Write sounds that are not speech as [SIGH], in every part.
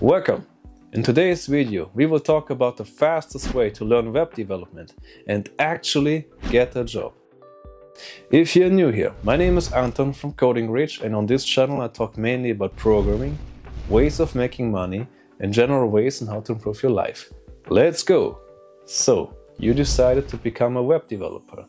Welcome! In today's video, we will talk about the fastest way to learn web development and actually get a job. If you're new here, my name is Anton from Coding Rich and on this channel I talk mainly about programming, ways of making money and general ways on how to improve your life. Let's go! So, you decided to become a web developer.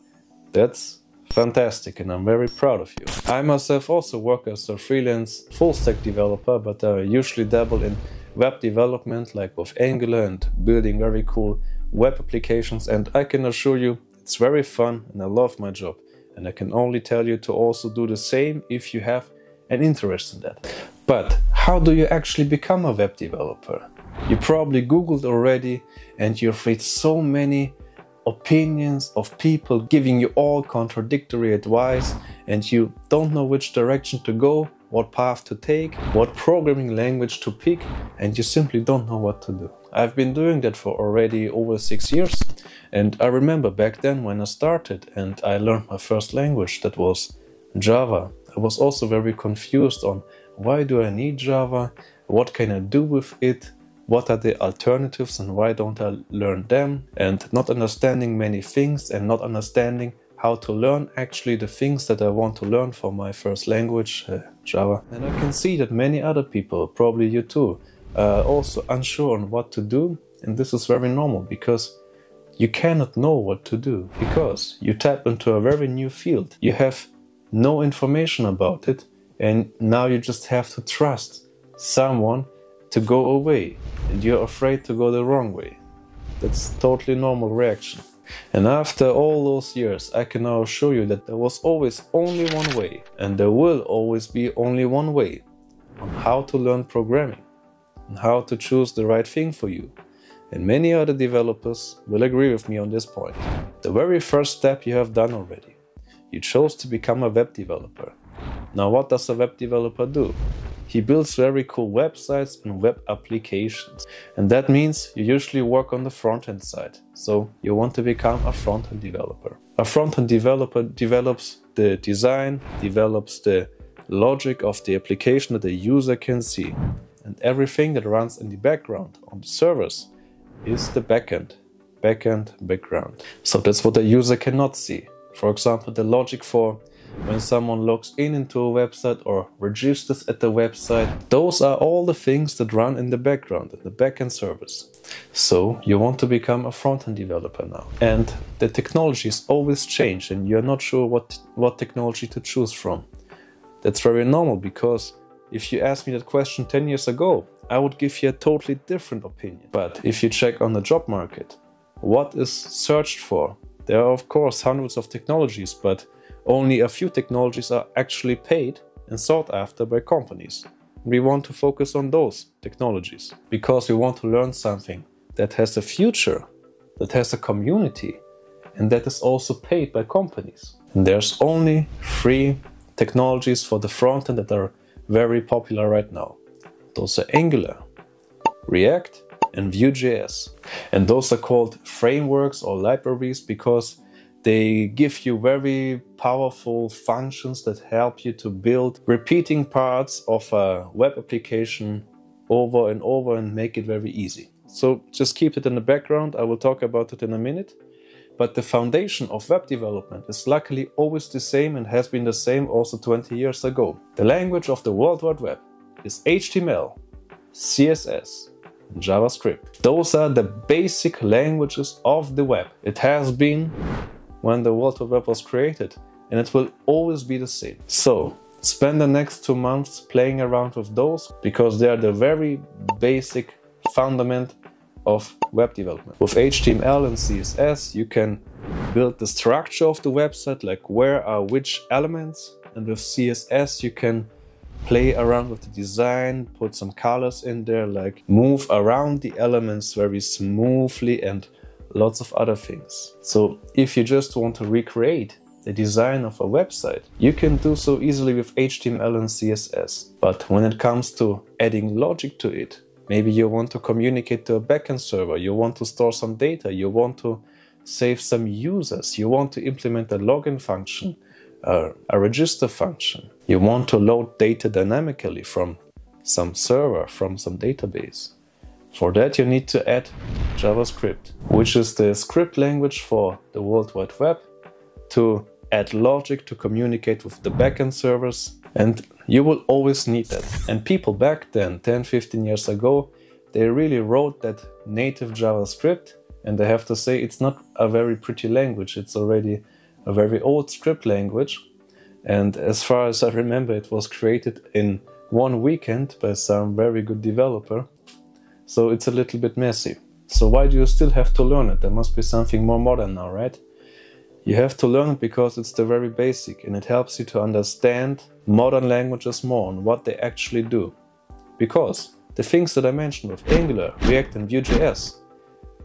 That's fantastic and I'm very proud of you. I myself also work as a freelance full stack developer but I usually dabble in web development like with Angular and building very cool web applications and I can assure you it's very fun and I love my job and I can only tell you to also do the same if you have an interest in that. But how do you actually become a web developer? You probably googled already and you've read so many opinions of people giving you all contradictory advice and you don't know which direction to go what path to take, what programming language to pick, and you simply don't know what to do. I've been doing that for already over six years, and I remember back then when I started and I learned my first language, that was Java. I was also very confused on why do I need Java, what can I do with it, what are the alternatives and why don't I learn them, and not understanding many things and not understanding how to learn actually the things that I want to learn for my first language, uh, Java. And I can see that many other people, probably you too, are also unsure on what to do. And this is very normal because you cannot know what to do because you tap into a very new field. You have no information about it and now you just have to trust someone to go away and you're afraid to go the wrong way. That's totally normal reaction. And after all those years, I can now assure you that there was always only one way, and there will always be only one way on how to learn programming and how to choose the right thing for you. And many other developers will agree with me on this point. The very first step you have done already. You chose to become a web developer. Now, what does a web developer do? He builds very cool websites and web applications. And that means you usually work on the front-end side. So you want to become a front-end developer. A front-end developer develops the design, develops the logic of the application that the user can see. And everything that runs in the background on the servers is the backend. Backend, background. So that's what the user cannot see. For example, the logic for when someone logs in into a website or registers at the website. Those are all the things that run in the background, in the backend service. So you want to become a front-end developer now. And the technologies always change and you're not sure what, what technology to choose from. That's very normal because if you asked me that question 10 years ago, I would give you a totally different opinion. But if you check on the job market, what is searched for? There are of course hundreds of technologies, but only a few technologies are actually paid and sought after by companies. We want to focus on those technologies because we want to learn something that has a future, that has a community, and that is also paid by companies. And there's only three technologies for the front end that are very popular right now. Those are Angular, React, and Vue.js. And those are called frameworks or libraries because they give you very powerful functions that help you to build repeating parts of a web application over and over and make it very easy. So just keep it in the background. I will talk about it in a minute. But the foundation of web development is luckily always the same and has been the same also 20 years ago. The language of the World Wide Web is HTML, CSS, and JavaScript. Those are the basic languages of the web. It has been when the World Wide Web was created, and it will always be the same. So, spend the next two months playing around with those because they are the very basic fundament of web development. With HTML and CSS, you can build the structure of the website, like where are which elements, and with CSS, you can play around with the design, put some colors in there, like move around the elements very smoothly and lots of other things. So if you just want to recreate the design of a website, you can do so easily with HTML and CSS. But when it comes to adding logic to it, maybe you want to communicate to a backend server, you want to store some data, you want to save some users, you want to implement a login function, uh, a register function, you want to load data dynamically from some server from some database. For that you need to add JavaScript, which is the script language for the World Wide Web to add logic to communicate with the backend servers and you will always need that. And people back then, 10, 15 years ago, they really wrote that native JavaScript and I have to say it's not a very pretty language, it's already a very old script language. And as far as I remember, it was created in one weekend by some very good developer. So it's a little bit messy. So why do you still have to learn it? There must be something more modern now, right? You have to learn it because it's the very basic and it helps you to understand modern languages more and what they actually do. Because the things that I mentioned with Angular, React and Vue.js,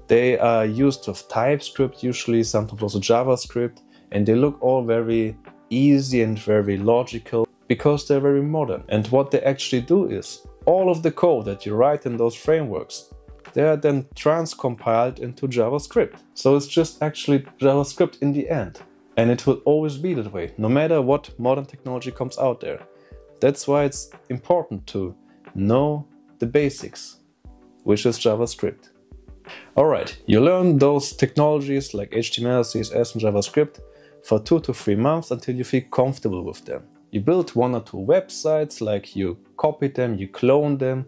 they are used with TypeScript usually, sometimes also JavaScript, and they look all very easy and very logical because they're very modern. And what they actually do is all of the code that you write in those frameworks, they are then transcompiled into JavaScript. So it's just actually JavaScript in the end. And it will always be that way, no matter what modern technology comes out there. That's why it's important to know the basics, which is JavaScript. Alright, you learn those technologies like HTML, CSS and JavaScript for two to three months until you feel comfortable with them. You build one or two websites, like you copy them, you clone them,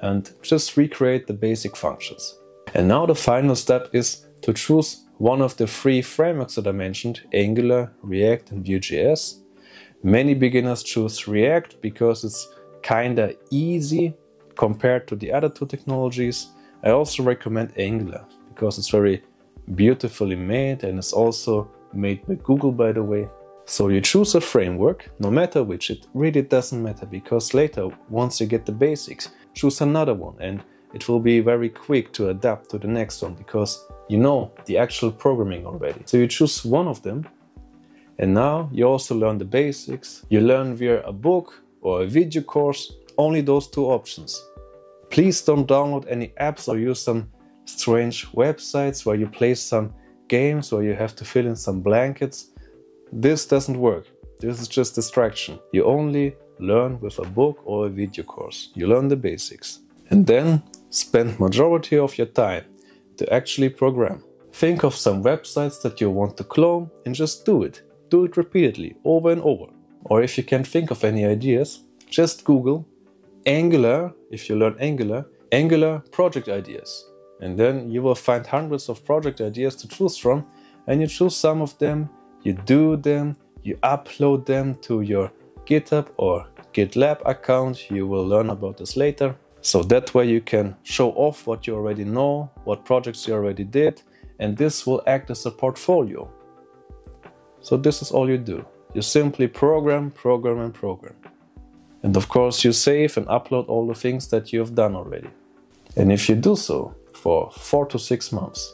and just recreate the basic functions. And now the final step is to choose one of the three frameworks that I mentioned, Angular, React and Vue.js. Many beginners choose React because it's kinda easy compared to the other two technologies. I also recommend Angular because it's very beautifully made and it's also made by Google by the way. So you choose a framework, no matter which, it really doesn't matter because later, once you get the basics, choose another one and it will be very quick to adapt to the next one because you know the actual programming already. So you choose one of them and now you also learn the basics. You learn via a book or a video course, only those two options. Please don't download any apps or use some strange websites where you play some games where you have to fill in some blankets this doesn't work. This is just distraction. You only learn with a book or a video course. You learn the basics. And then spend majority of your time to actually program. Think of some websites that you want to clone and just do it. Do it repeatedly, over and over. Or if you can't think of any ideas, just Google Angular, if you learn Angular, Angular project ideas. And then you will find hundreds of project ideas to choose from, and you choose some of them you do them, you upload them to your GitHub or GitLab account. You will learn about this later. So that way you can show off what you already know, what projects you already did, and this will act as a portfolio. So this is all you do. You simply program, program, and program. And of course, you save and upload all the things that you have done already. And if you do so for four to six months,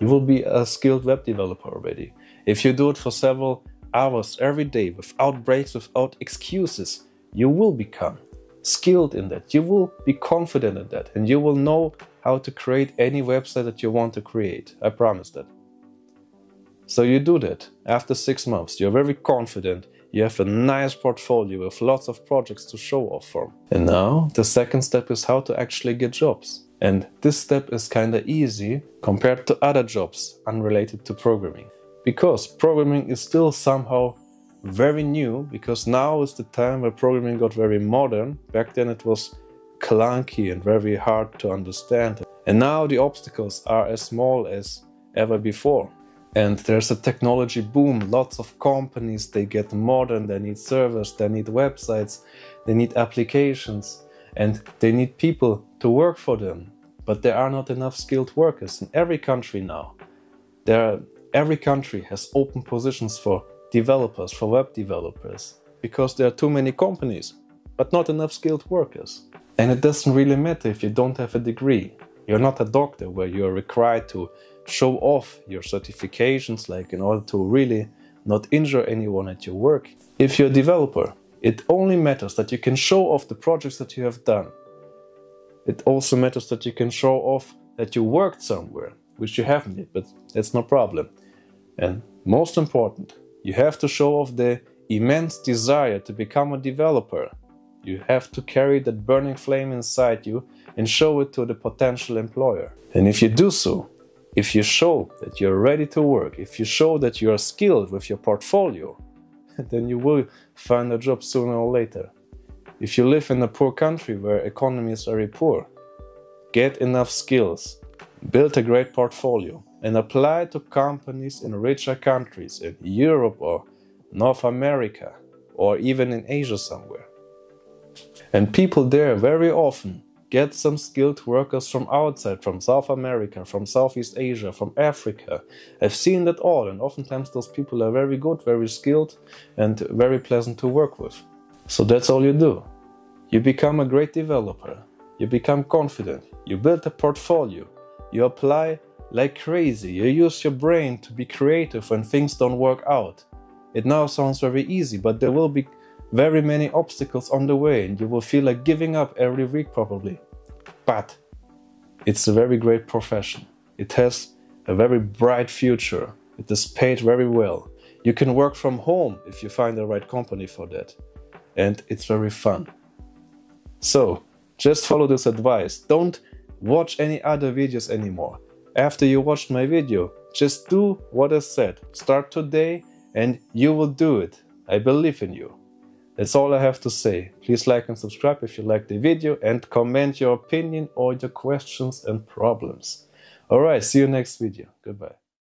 you will be a skilled web developer already. If you do it for several hours every day without breaks, without excuses, you will become skilled in that. You will be confident in that and you will know how to create any website that you want to create. I promise that. So you do that after six months. You're very confident. You have a nice portfolio with lots of projects to show off from. And now the second step is how to actually get jobs. And this step is kinda easy compared to other jobs unrelated to programming because programming is still somehow very new because now is the time where programming got very modern. Back then it was clunky and very hard to understand. And now the obstacles are as small as ever before. And there's a technology boom. Lots of companies, they get modern, they need servers, they need websites, they need applications, and they need people to work for them. But there are not enough skilled workers in every country now. There are Every country has open positions for developers, for web developers, because there are too many companies, but not enough skilled workers. And it doesn't really matter if you don't have a degree. You're not a doctor where you're required to show off your certifications, like in order to really not injure anyone at your work. If you're a developer, it only matters that you can show off the projects that you have done. It also matters that you can show off that you worked somewhere, which you haven't yet, but that's no problem. And most important, you have to show off the immense desire to become a developer. You have to carry that burning flame inside you and show it to the potential employer. And if you do so, if you show that you're ready to work, if you show that you are skilled with your portfolio, [LAUGHS] then you will find a job sooner or later. If you live in a poor country where economy is very poor, get enough skills, build a great portfolio, and apply to companies in richer countries in Europe or North America or even in Asia somewhere. And people there very often get some skilled workers from outside, from South America, from Southeast Asia, from Africa. I've seen that all, and oftentimes those people are very good, very skilled, and very pleasant to work with. So that's all you do. You become a great developer, you become confident, you build a portfolio, you apply like crazy, you use your brain to be creative when things don't work out. It now sounds very easy, but there will be very many obstacles on the way and you will feel like giving up every week probably. But it's a very great profession. It has a very bright future. It is paid very well. You can work from home if you find the right company for that. And it's very fun. So, just follow this advice. Don't watch any other videos anymore. After you watched my video, just do what I said. Start today and you will do it. I believe in you. That's all I have to say. Please like and subscribe if you liked the video and comment your opinion or your questions and problems. Alright, see you next video. Goodbye.